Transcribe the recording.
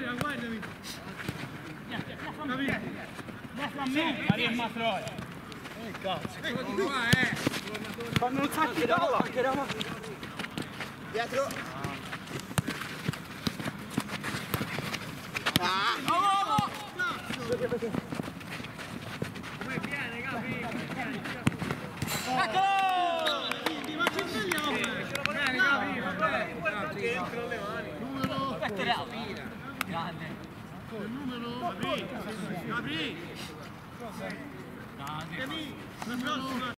guarda, guardami. Lascia a me, Maria Matroia. Eh, cazzo. Eccolo qua, eh. Fanno un sacco di roba. Dietro. Ah! Come viene, capi? Ecco! Bene. Dentro le mani. Era grande. Capri. Capri. Grande. La prossima.